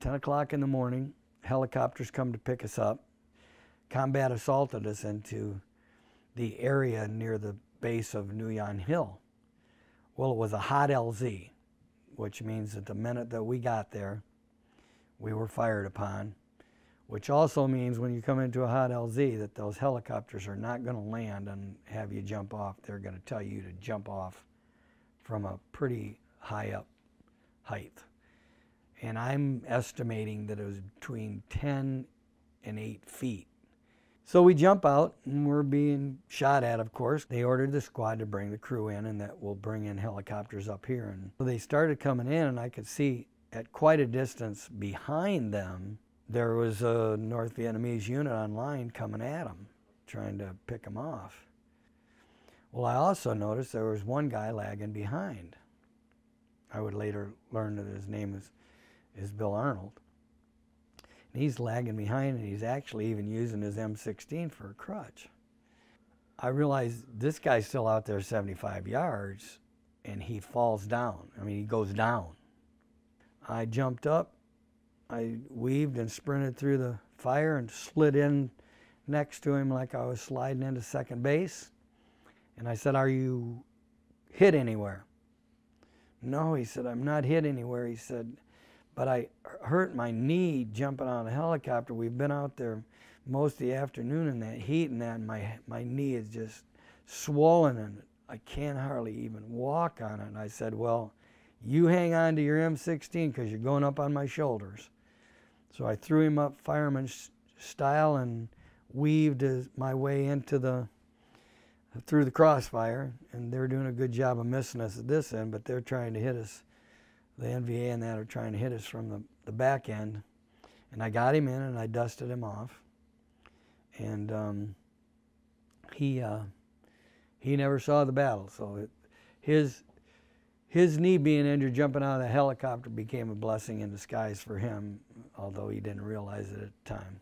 10 o'clock in the morning, helicopters come to pick us up. Combat assaulted us into the area near the base of Nui Yon Hill. Well, it was a hot LZ, which means that the minute that we got there, we were fired upon, which also means when you come into a hot LZ that those helicopters are not going to land and have you jump off. They're going to tell you to jump off from a pretty high up height. And I'm estimating that it was between 10 and 8 feet. So we jump out and we're being shot at, of course. They ordered the squad to bring the crew in and that will bring in helicopters up here. And so they started coming in and I could see at quite a distance behind them, there was a North Vietnamese unit on line coming at them, trying to pick them off. Well, I also noticed there was one guy lagging behind. I would later learn that his name is, is Bill Arnold. And he's lagging behind and he's actually even using his M16 for a crutch. I realize this guy's still out there 75 yards and he falls down. I mean, he goes down. I jumped up, I weaved and sprinted through the fire and slid in next to him like I was sliding into second base. And I said, Are you hit anywhere? No, he said, I'm not hit anywhere. He said, but I hurt my knee jumping on a helicopter. We've been out there most of the afternoon in that heat and that, and my, my knee is just swollen and I can't hardly even walk on it. And I said, well, you hang on to your M16 because you're going up on my shoulders. So I threw him up fireman style and weaved my way into the through the crossfire, and they're doing a good job of missing us at this end, but they're trying to hit us. The NVA and that are trying to hit us from the, the back end. And I got him in and I dusted him off. And um, he, uh, he never saw the battle. So it, his, his knee being injured jumping out of the helicopter became a blessing in disguise for him, although he didn't realize it at the time.